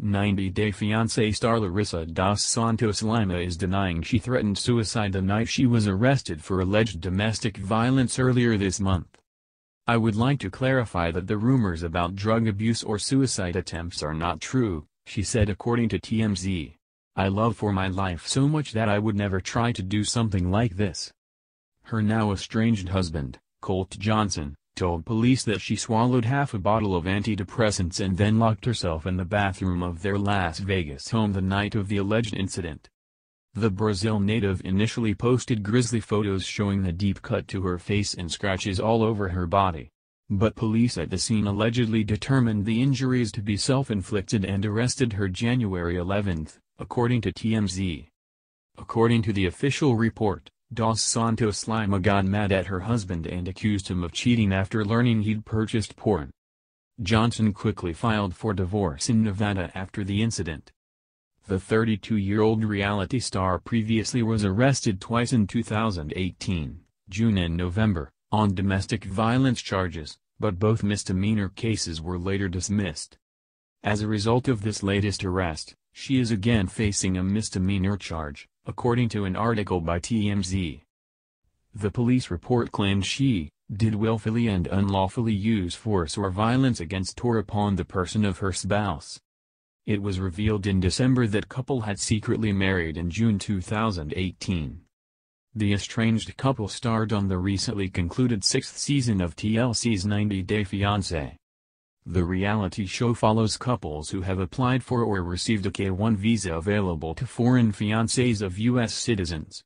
90 Day Fiancé star Larissa dos Santos Lima is denying she threatened suicide the night she was arrested for alleged domestic violence earlier this month. I would like to clarify that the rumors about drug abuse or suicide attempts are not true, she said according to TMZ. I love for my life so much that I would never try to do something like this. Her now estranged husband, Colt Johnson, told police that she swallowed half a bottle of antidepressants and then locked herself in the bathroom of their Las Vegas home the night of the alleged incident. The Brazil native initially posted grisly photos showing the deep cut to her face and scratches all over her body. But police at the scene allegedly determined the injuries to be self-inflicted and arrested her January 11, according to TMZ. According to the official report, Dos Santos Lima got mad at her husband and accused him of cheating after learning he'd purchased porn. Johnson quickly filed for divorce in Nevada after the incident. The 32-year-old reality star previously was arrested twice in 2018, June and November, on domestic violence charges, but both misdemeanor cases were later dismissed. As a result of this latest arrest, she is again facing a misdemeanor charge, according to an article by TMZ. The police report claimed she, did willfully and unlawfully use force or violence against or upon the person of her spouse. It was revealed in December that couple had secretly married in June 2018. The estranged couple starred on the recently concluded sixth season of TLC's 90 Day Fiancé. The reality show follows couples who have applied for or received a K-1 visa available to foreign fiancés of U.S. citizens.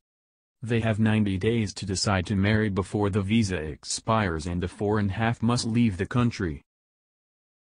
They have 90 days to decide to marry before the visa expires and the foreign half must leave the country.